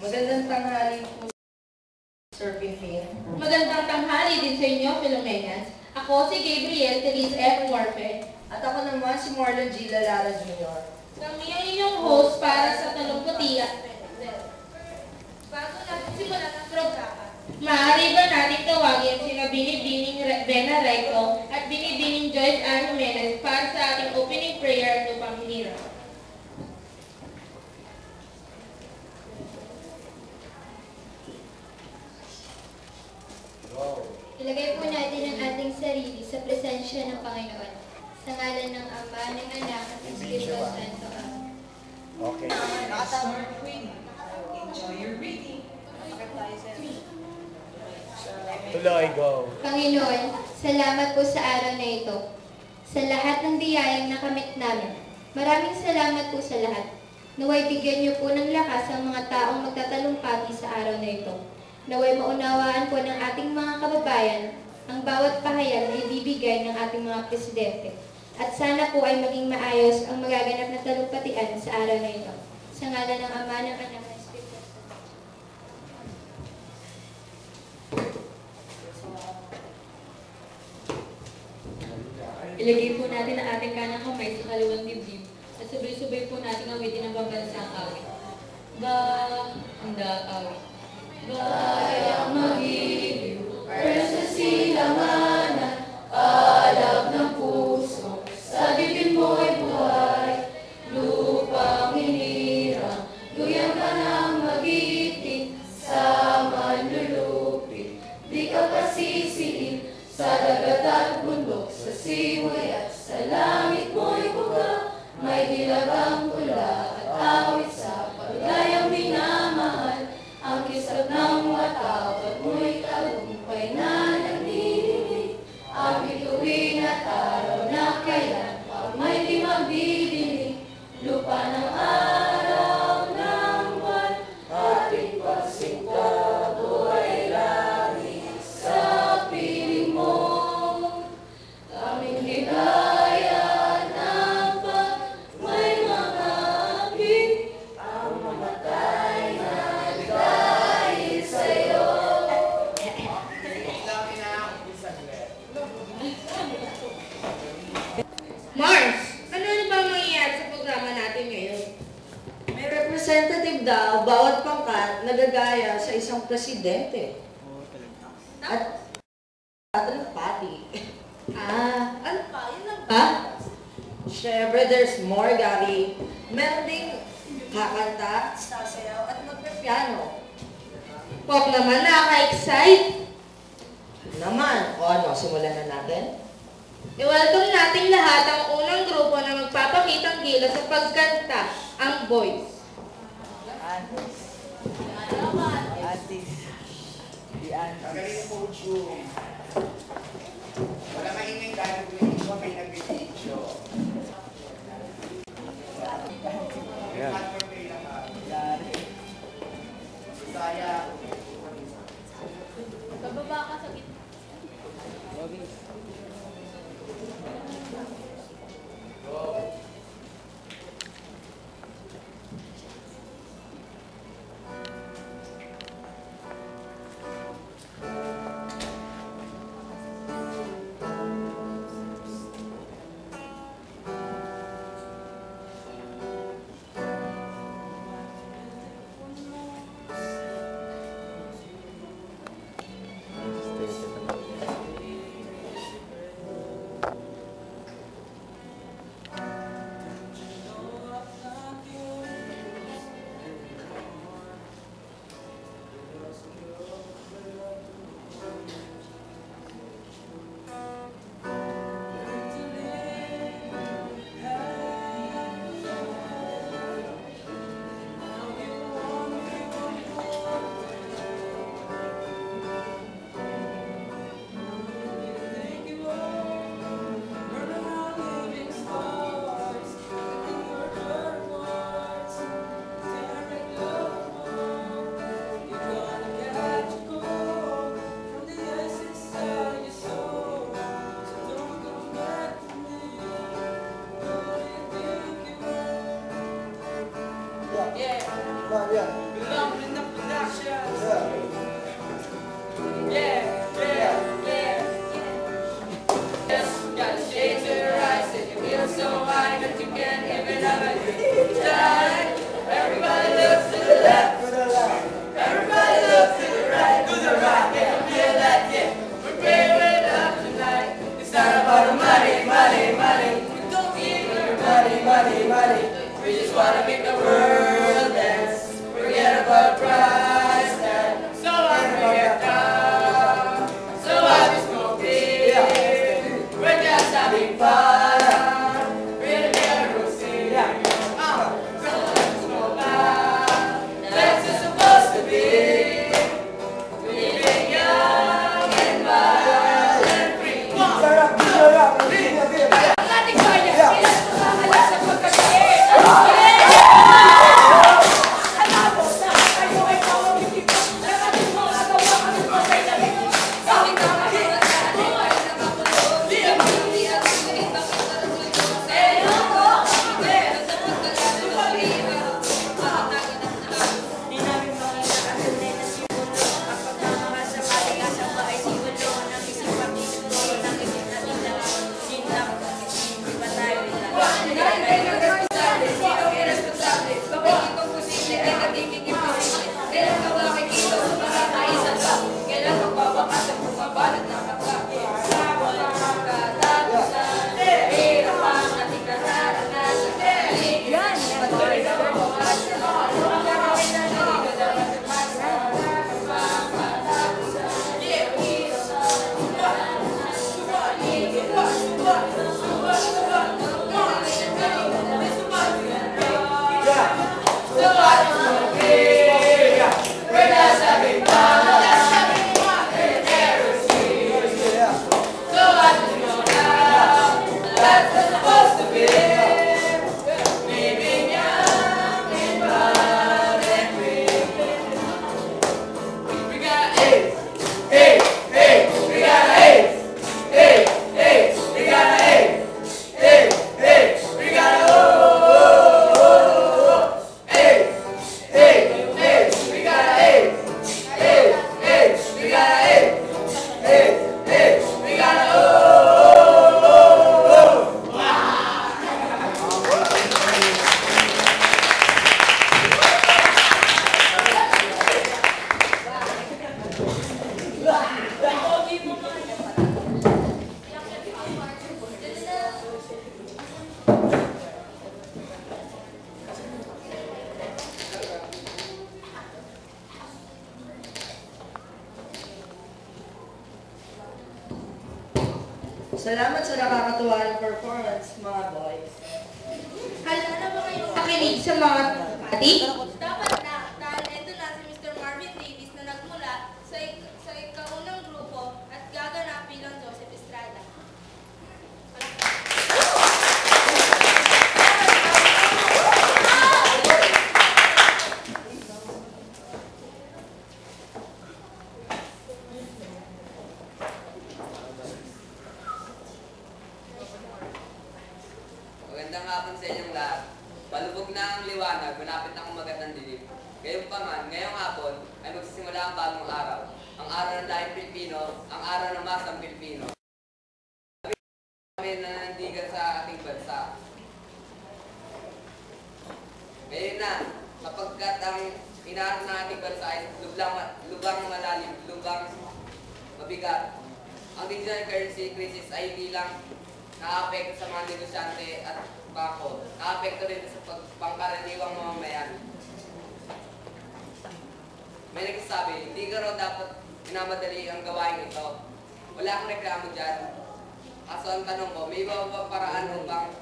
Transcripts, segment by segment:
Magandang tanghali po, Sir Pimpin. Magandang tanghali din sa inyo, Filomenas. Ako si Gabriel Therese F. Warfe. At ako naman si Marlon G. Lalara Jr. Kami ang inyong host para sa Tanong Puti Bago natin simulan ang programa, maaari ba natin tawagin sina Binibining Bena Recto at Binibining Joyce Ann Jimenez para sa ating opening prayer at upang hinirap. Ilagay po natin ang ating sarili sa presensya ng Panginoon. Sa ngalan ng Ama, ng Anak, at ng Espiritu Santo. Amen. Okay. Let's start reading. Enjoy your reading. Tuloy, go. Panginoon, salamat po sa araw na ito. Sa lahat ng biyayang nakamit namin. Maraming salamat po sa lahat. Naway bigyan niyo po ng lakas ang mga taong magtatalumpati sa araw na ito. Naway maunawaan po ng ating mga kababayan ang bawat pahayag na ibibigay ng ating mga presidente. At sana po ay maging maayos ang magaganap na talumpatian sa araw na ito. Sa ngalan ng Ama, ng Anak, Ilagay po natin ang ating kanang kamay sa kaliwang dibdib at sabay-sabay po natin awitin ang pambansang awit. Ganda awit. Bayang mag-ibig, sa silanganan, sa isang presidente. At at ng pati. Ah, ano pa? Yun lang ba? Siyempre, there's more, Gabi. Meron ding kakanta, sasayaw, at magpe-piano. Pop naman, nakaka-excite. Naman, o ano, simulan na natin? I-welcome nating lahat ang unang grupo na magpapakitang gila sa pagkanta, ang Boys. Magaling po, Ju. Wala maingay dahil kung yung iba may nag-video. Ayan. Salamat sa nakakatuwang performance, mga boys. Handa na ba kayo makinig sa mga pati? Dapat na, dahil ito na si Mr. Marvin Davis na nagmula sa, ik- sa ikaunang grupo at gaganap bilang Joseph Estrada. Magandang hapon sa inyong lahat. Palubog na ang liwanag, malapit na umagat ng dilim. Gayong pa man, ngayong hapon ay magsisimula ang bagong araw. Ang araw ng lahing Pilipino, ang araw ng masang Pilipino. Kami na nandigan sa ating bansa. Ngayon na, sapagkat ang inaarap ng ating bansa ay lublang, lubang malalim, lubang mabigat. Ang digital currency crisis ay hindi lang nakaapekto sa mga negosyante at bangko. Nakaapekto rin sa pag- pangkaraniwang mamamayan. May nagsasabi, hindi ka raw dapat minamadali ang gawain ito. Wala akong reklamo dyan. Kaso ang tanong ko, may iba ba paraan upang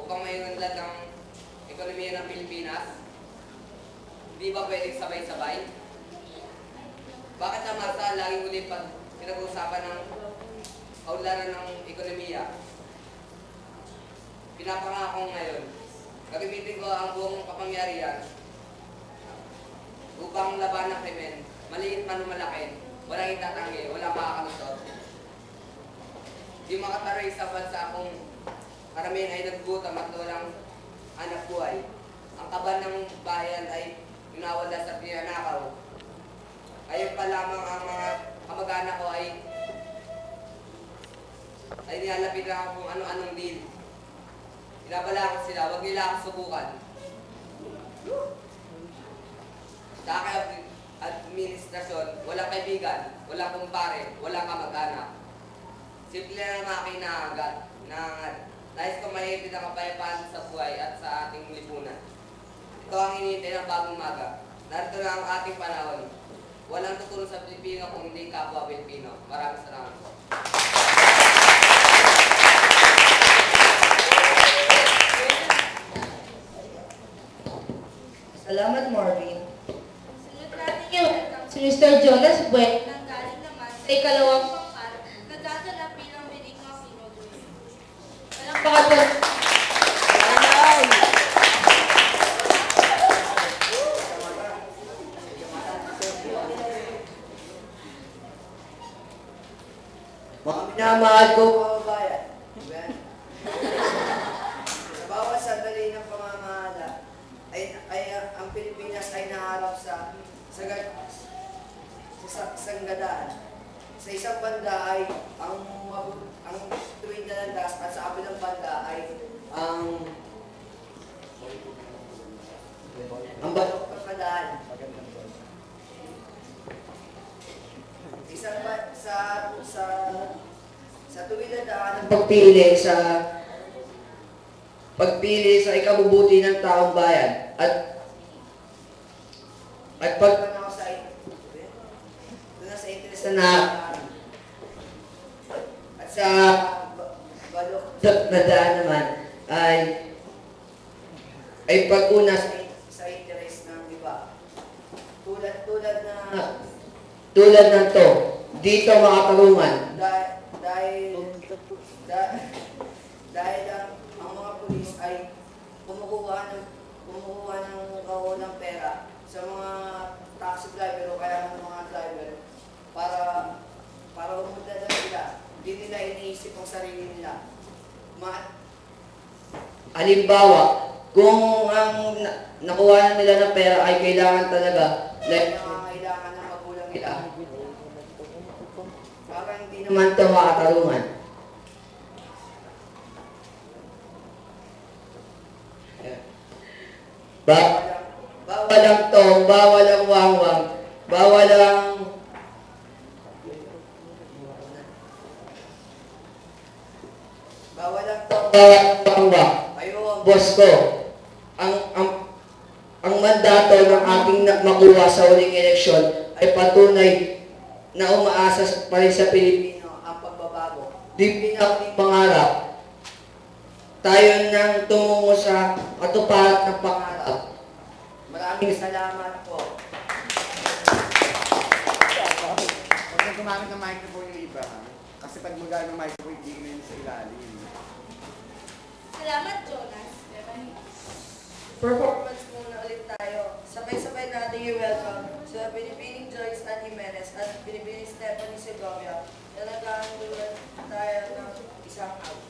upang maiunlad ang ekonomiya ng Pilipinas? Hindi ba pwedeng sabay-sabay? Bakit sa Marsa laging ulit pag pinag-uusapan ng kaunlaran ng ekonomiya? Pinapangako ngayon, gagamitin ko ang buong kapangyarihan upang laban ng krimen, maliit man o malaki, walang itatanggi, walang makakalusot. Di makataray sa bansa kung karamihan ay naggutom at walang anak buhay. Ang kaban ng bayan ay pinawala sa pinanakaw Ayun pa lamang ang mga kamag-anak ko ay ay nilalapit lang kung ano-anong deal. Inabala ko sila, huwag nila ako subukan. Sa aking ad- administrasyon, walang kaibigan, walang kumpare, walang kamag-anak. Simple lang ang aking naangat na nais ko mahigit ang kapayapaan sa buhay at sa ating lipunan. Ito ang hinihintay ng bagong maga. Narito na ang ating panahon. Walang tutulong sa Pilipino kung hindi kapwa Pilipino. Maraming salamat po. Salamat, Marvin. Sunod natin yung si Mr. Jonas Bueno nang galing naman sa ikalawang pangkat nagdadala bilang Benigno Sinodus. Walang pakatulong. Mga minamahal ko kababayan. Amen. Sa bawat sandali ng pamamahala, ay, ay ang Pilipinas ay naharap sa sa, sa, sa sanggadaan. Sa isang banda ay ang ang tuwing dalandas at sa kabilang banda ay ang ang balok ng kadaan. Isang ba, sa sa sa tuwing na daan ng pagpili sa pagpili sa ikabubuti ng taong bayan at at na sa na sa ba- balok na daan naman ay ay pag-una sa, sa interes ng iba. Tulad tulad na tulad ng to, dito makatarungan. Dahil dahil dahil, dahil ang, ang mga pulis ay kumukuha ng kumukuha ng kahon ng pera sa mga taxi driver o kaya ng mga driver para para umunta na sila. Hindi nila iniisip ang sarili nila. Ma Halimbawa, kung ang na- nakuha na nila ng pera ay kailangan talaga, like kailangan ng magulang nila, parang hindi naman ito makatarungan. Ba bawal ang tong, bawal ang wangwang, bawal ang bawal ang tong, bawal ang wangwang. Ayo ang boss ko. Ang ang ang mandato ng ating na- makuha sa uling eleksyon ay patunay na umaasa sa- pa rin sa Pilipino ang pagbabago. Di pinakuling pangarap. Tayo nang tumungo sa katuparan ng pangarap. Maraming salamat po. Huwag kang gumamit ng microphone yung iba ha. Kasi pag magamit ng microphone, hindi na yun sa ilalim. Salamat, Jonas. Performance muna ulit tayo. Sabay-sabay natin i-welcome sa Binibining Joyce Ann Jimenez at Binibining Stephanie Segovia na nag tayo ng isang out.